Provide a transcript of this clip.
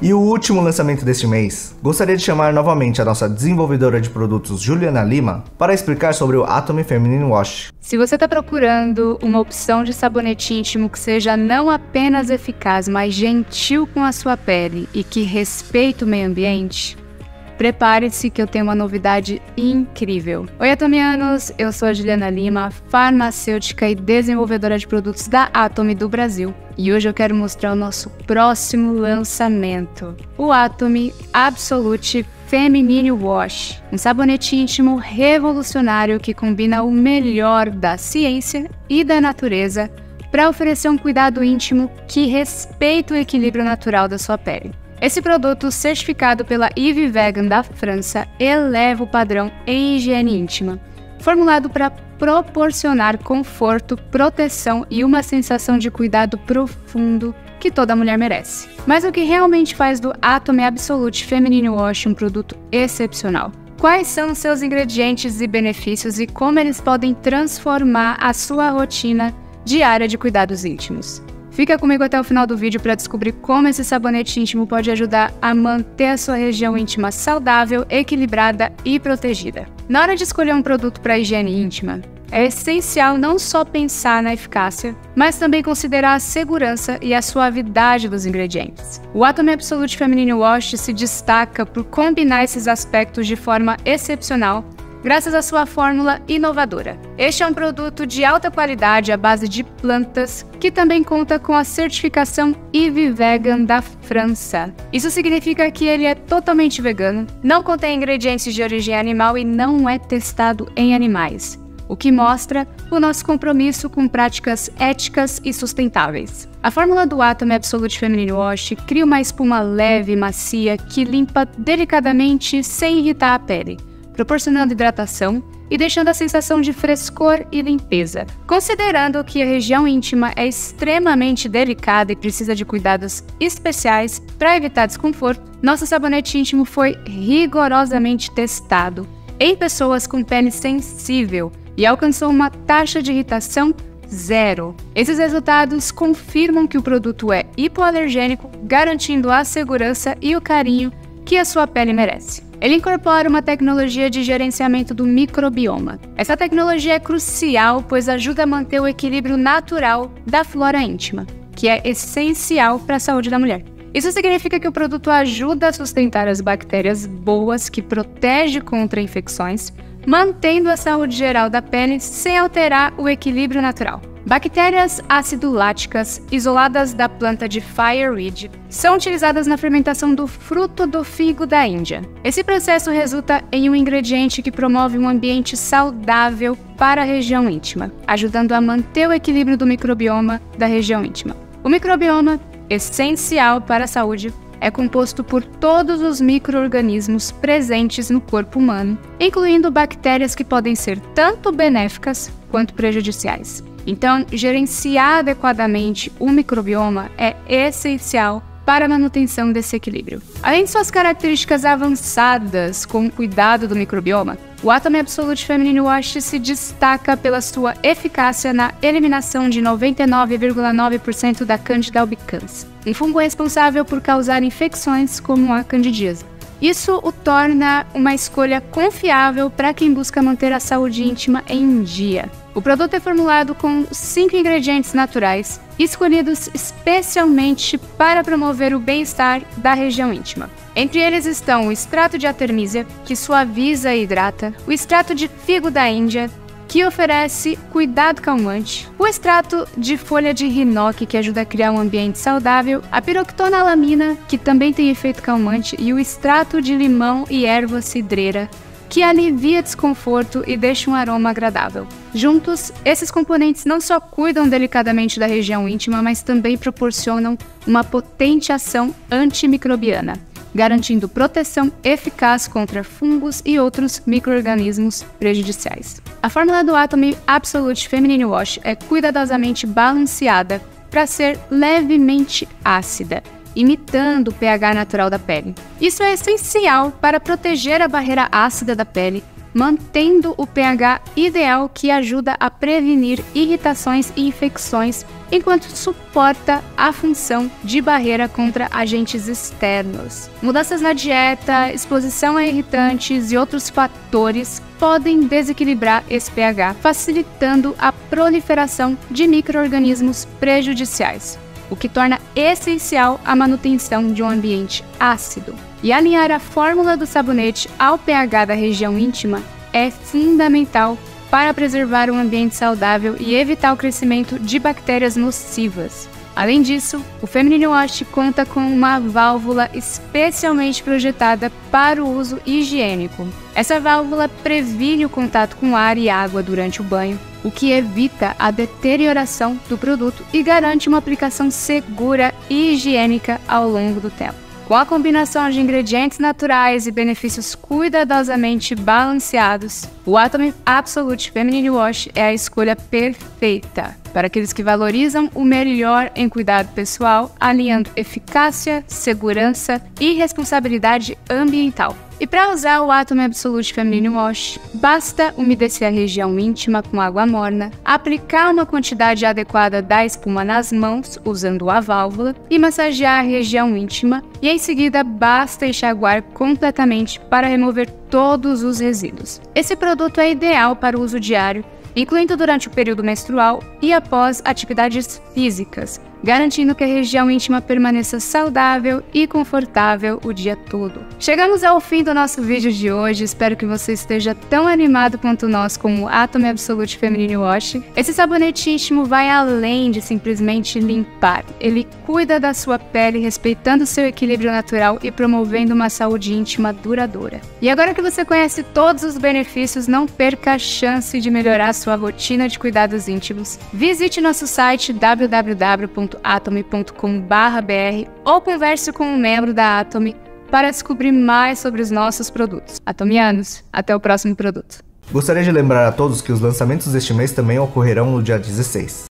E o último lançamento deste mês, gostaria de chamar novamente a nossa desenvolvedora de produtos Juliana Lima para explicar sobre o Atomy Feminine Wash. Se você está procurando uma opção de sabonete íntimo que seja não apenas eficaz, mas gentil com a sua pele e que respeite o meio ambiente, Prepare-se que eu tenho uma novidade incrível. Oi, atomianos! Eu sou a Juliana Lima, farmacêutica e desenvolvedora de produtos da Atomy do Brasil. E hoje eu quero mostrar o nosso próximo lançamento, o Atomy Absolute Feminine Wash, um sabonete íntimo revolucionário que combina o melhor da ciência e da natureza para oferecer um cuidado íntimo que respeita o equilíbrio natural da sua pele. Esse produto, certificado pela Eve Vegan da França, eleva o padrão em higiene íntima, formulado para proporcionar conforto, proteção e uma sensação de cuidado profundo que toda mulher merece. Mas o que realmente faz do Atom Absolute Feminine Wash um produto excepcional? Quais são seus ingredientes e benefícios e como eles podem transformar a sua rotina diária de cuidados íntimos? Fica comigo até o final do vídeo para descobrir como esse sabonete íntimo pode ajudar a manter a sua região íntima saudável, equilibrada e protegida. Na hora de escolher um produto para higiene íntima, é essencial não só pensar na eficácia, mas também considerar a segurança e a suavidade dos ingredientes. O Atom Absolute Feminine Wash se destaca por combinar esses aspectos de forma excepcional graças à sua fórmula inovadora. Este é um produto de alta qualidade à base de plantas, que também conta com a certificação IV Vegan da França. Isso significa que ele é totalmente vegano, não contém ingredientes de origem animal e não é testado em animais o que mostra o nosso compromisso com práticas éticas e sustentáveis. A fórmula do Atom Absolute Feminine Wash cria uma espuma leve e macia que limpa delicadamente sem irritar a pele proporcionando hidratação e deixando a sensação de frescor e limpeza. Considerando que a região íntima é extremamente delicada e precisa de cuidados especiais para evitar desconforto, nosso sabonete íntimo foi rigorosamente testado em pessoas com pele sensível e alcançou uma taxa de irritação zero. Esses resultados confirmam que o produto é hipoalergênico, garantindo a segurança e o carinho que a sua pele merece. Ele incorpora uma tecnologia de gerenciamento do microbioma. Essa tecnologia é crucial, pois ajuda a manter o equilíbrio natural da flora íntima, que é essencial para a saúde da mulher. Isso significa que o produto ajuda a sustentar as bactérias boas que protege contra infecções, mantendo a saúde geral da pele sem alterar o equilíbrio natural. Bactérias aciduláticas isoladas da planta de fireweed são utilizadas na fermentação do fruto do figo da Índia. Esse processo resulta em um ingrediente que promove um ambiente saudável para a região íntima, ajudando a manter o equilíbrio do microbioma da região íntima. O microbioma, essencial para a saúde, é composto por todos os microorganismos presentes no corpo humano, incluindo bactérias que podem ser tanto benéficas quanto prejudiciais. Então, gerenciar adequadamente o microbioma é essencial para a manutenção desse equilíbrio. Além de suas características avançadas com o cuidado do microbioma, o Atom Absolute Feminine Wash se destaca pela sua eficácia na eliminação de 99,9% da Candida albicans, um fungo responsável por causar infecções como a candidíase. Isso o torna uma escolha confiável para quem busca manter a saúde íntima em dia. O produto é formulado com cinco ingredientes naturais, escolhidos especialmente para promover o bem-estar da região íntima. Entre eles estão o extrato de artemisia, que suaviza e hidrata, o extrato de figo da Índia, que oferece cuidado calmante, o extrato de folha de rinoque, que ajuda a criar um ambiente saudável, a piroctonalamina, que também tem efeito calmante, e o extrato de limão e erva cidreira, que alivia desconforto e deixa um aroma agradável. Juntos, esses componentes não só cuidam delicadamente da região íntima, mas também proporcionam uma potente ação antimicrobiana, garantindo proteção eficaz contra fungos e outros microorganismos prejudiciais. A fórmula do Atomy Absolute Feminine Wash é cuidadosamente balanceada para ser levemente ácida imitando o pH natural da pele. Isso é essencial para proteger a barreira ácida da pele, mantendo o pH ideal que ajuda a prevenir irritações e infecções, enquanto suporta a função de barreira contra agentes externos. Mudanças na dieta, exposição a irritantes e outros fatores podem desequilibrar esse pH, facilitando a proliferação de micro-organismos prejudiciais, o que torna essencial a manutenção de um ambiente ácido. E alinhar a fórmula do sabonete ao pH da região íntima é fundamental para preservar um ambiente saudável e evitar o crescimento de bactérias nocivas. Além disso, o Feminine Wash conta com uma válvula especialmente projetada para o uso higiênico. Essa válvula previne o contato com ar e água durante o banho, o que evita a deterioração do produto e garante uma aplicação segura e higiênica ao longo do tempo. Com a combinação de ingredientes naturais e benefícios cuidadosamente balanceados, o Atomy Absolute Feminine Wash é a escolha perfeita para aqueles que valorizam o melhor em cuidado pessoal, alinhando eficácia, segurança e responsabilidade ambiental. E para usar o Atom Absolute Feminine Wash, basta umedecer a região íntima com água morna, aplicar uma quantidade adequada da espuma nas mãos, usando a válvula, e massagear a região íntima, e em seguida basta enxaguar completamente para remover todos os resíduos. Esse produto é ideal para o uso diário incluindo durante o período menstrual e após atividades físicas, garantindo que a região íntima permaneça saudável e confortável o dia todo. Chegamos ao fim do nosso vídeo de hoje, espero que você esteja tão animado quanto nós com o Atom Absolute Feminine Wash. Esse sabonete íntimo vai além de simplesmente limpar, ele cuida da sua pele respeitando seu equilíbrio natural e promovendo uma saúde íntima duradoura. E agora que você conhece todos os benefícios, não perca a chance de melhorar sua rotina de cuidados íntimos. Visite nosso site www www.atomy.com.br ou converse com um membro da Atomy para descobrir mais sobre os nossos produtos. Atomianos, até o próximo produto. Gostaria de lembrar a todos que os lançamentos deste mês também ocorrerão no dia 16.